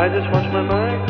I just watch my mind.